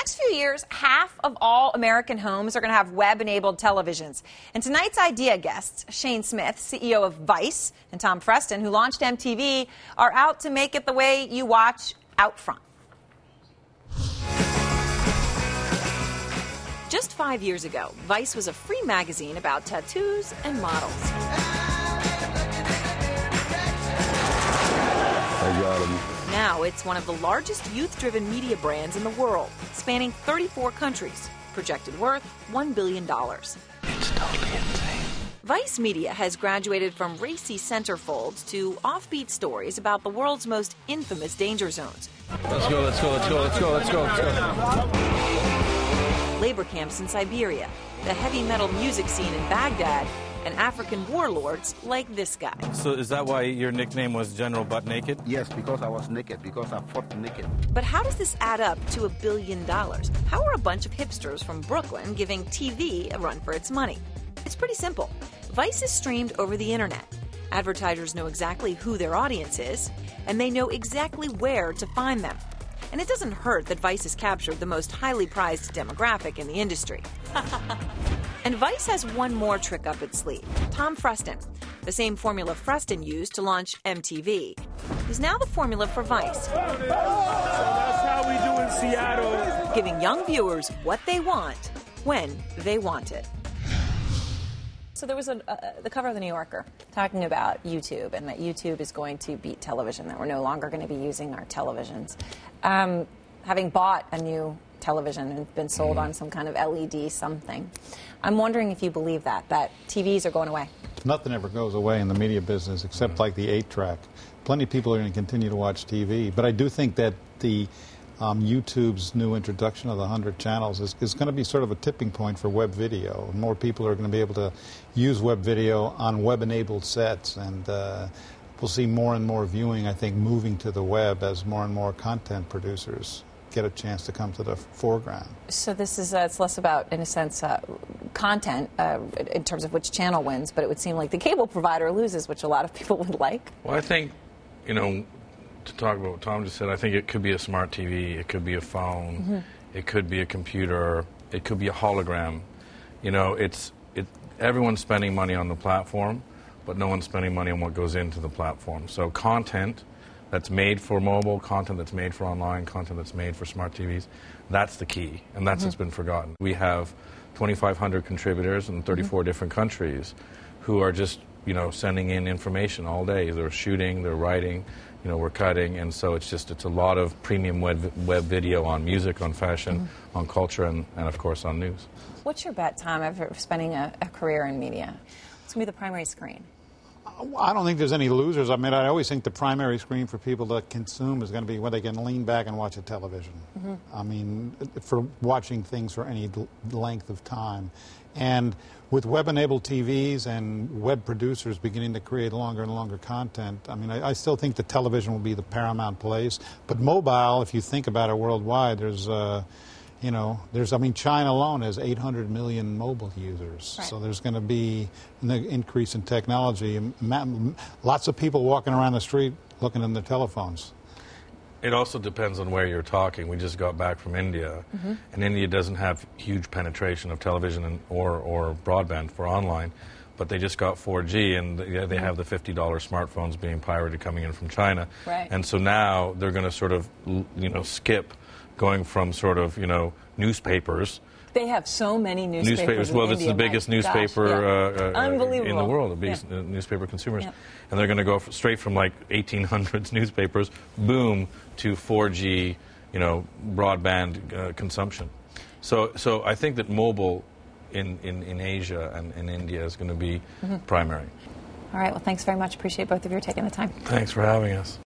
next few years, half of all American homes are going to have web enabled televisions. And tonight's idea guests, Shane Smith, CEO of Vice, and Tom Freston, who launched MTV, are out to make it the way you watch out front. Just five years ago, Vice was a free magazine about tattoos and models. I got him. Now it's one of the largest youth driven media brands in the world, spanning 34 countries. Projected worth $1 billion. It's totally insane. Vice Media has graduated from racy centerfolds to offbeat stories about the world's most infamous danger zones. Let's go, let's go, let's go, let's go, let's go, let's go. labor camps in Siberia, the heavy metal music scene in Baghdad, and African warlords like this guy. So is that why your nickname was General Butt Naked? Yes, because I was naked, because I fought naked. But how does this add up to a billion dollars? How are a bunch of hipsters from Brooklyn giving TV a run for its money? It's pretty simple. Vice is streamed over the internet. Advertisers know exactly who their audience is, and they know exactly where to find them. And it doesn't hurt that Vice has captured the most highly prized demographic in the industry. and Vice has one more trick up its sleeve Tom Freston. The same formula Freston used to launch MTV is now the formula for Vice, That's how we do in Seattle. giving young viewers what they want when they want it. So there was a, uh, the cover of the New Yorker talking about YouTube and that YouTube is going to beat television, that we're no longer going to be using our televisions. Um, having bought a new television and been sold on some kind of LED something, I'm wondering if you believe that, that TVs are going away. Nothing ever goes away in the media business except like the eight track. Plenty of people are going to continue to watch TV, but I do think that the um, YouTube's new introduction of the 100 channels is, is going to be sort of a tipping point for web video. More people are going to be able to use web video on web enabled sets, and uh, we'll see more and more viewing, I think, moving to the web as more and more content producers get a chance to come to the foreground. So this is uh, it's less about, in a sense, uh, content uh, in terms of which channel wins, but it would seem like the cable provider loses, which a lot of people would like. Well, I think, you know, to talk about what Tom just said, I think it could be a smart TV, it could be a phone, it could be a computer, it could be a hologram. You know, it's it. Everyone's spending money on the platform, but no one's spending money on what goes into the platform. So content that's made for mobile, content that's made for online, content that's made for smart TVs, that's the key, and that's what's mm-hmm. been forgotten. We have 2,500 contributors in 34 mm-hmm. different countries who are just you know sending in information all day. They're shooting, they're writing, you know, we're cutting, and so it's just it's a lot of premium web, web video on music, on fashion, mm-hmm. on culture, and, and of course on news. What's your bet, Tom, after spending a, a career in media? It's going to be the primary screen. I don't think there's any losers. I mean, I always think the primary screen for people to consume is going to be where they can lean back and watch a television. I mean, for watching things for any length of time. And with web enabled TVs and web producers beginning to create longer and longer content, I mean, I, I still think the television will be the paramount place. But mobile, if you think about it worldwide, there's. Uh, you know, there's, I mean, China alone has 800 million mobile users. Right. So there's going to be an increase in technology. Lots of people walking around the street looking in their telephones. It also depends on where you're talking. We just got back from India, mm-hmm. and India doesn't have huge penetration of television and, or, or broadband for online, but they just got 4G, and they, they mm-hmm. have the $50 smartphones being pirated coming in from China. Right. And so now they're going to sort of, you know, skip going from sort of, you know, newspapers. They have so many newspapers. Newspapers. Well, it's India, the biggest my gosh, newspaper yeah. uh, uh, in the world, the biggest Yeah. uh, newspaper consumers, Yeah. and they're going to go f- straight from like 1800s newspapers, boom, to 4G, you know, broadband uh, consumption. So, so I think that mobile in, in, in Asia and in India is going to be Mm-hmm. primary. All right. Well, thanks very much. Appreciate both of you taking the time. Thanks for having us.